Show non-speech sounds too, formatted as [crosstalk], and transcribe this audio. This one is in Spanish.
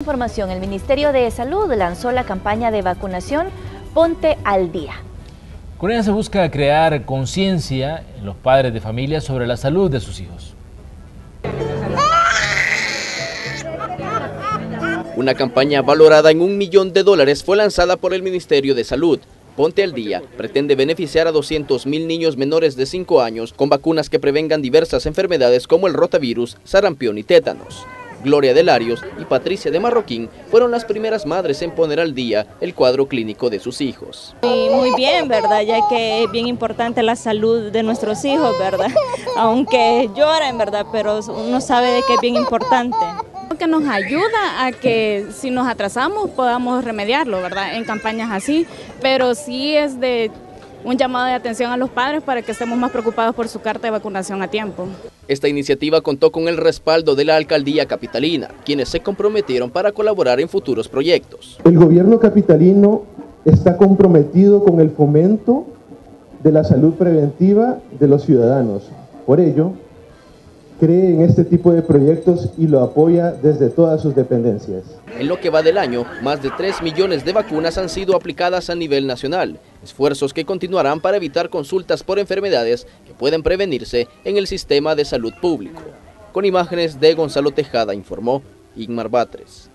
Información, el Ministerio de Salud lanzó la campaña de vacunación Ponte al Día. Con ella se busca crear conciencia en los padres de familia sobre la salud de sus hijos. Una campaña valorada en un millón de dólares fue lanzada por el Ministerio de Salud. Ponte al Día pretende beneficiar a 200.000 niños menores de 5 años con vacunas que prevengan diversas enfermedades como el rotavirus, sarampión y tétanos. Gloria de Larios y Patricia de Marroquín fueron las primeras madres en poner al día el cuadro clínico de sus hijos. Y muy bien, ¿verdad? Ya que es bien importante la salud de nuestros hijos, ¿verdad? [laughs] Aunque lloren, ¿verdad? Pero uno sabe de que es bien importante que nos ayuda a que si nos atrasamos podamos remediarlo, ¿verdad? En campañas así, pero sí es de un llamado de atención a los padres para que estemos más preocupados por su carta de vacunación a tiempo. Esta iniciativa contó con el respaldo de la Alcaldía Capitalina, quienes se comprometieron para colaborar en futuros proyectos. El gobierno capitalino está comprometido con el fomento de la salud preventiva de los ciudadanos. Por ello, cree en este tipo de proyectos y lo apoya desde todas sus dependencias. En lo que va del año, más de 3 millones de vacunas han sido aplicadas a nivel nacional, esfuerzos que continuarán para evitar consultas por enfermedades que pueden prevenirse en el sistema de salud público. Con imágenes de Gonzalo Tejada informó Igmar Batres.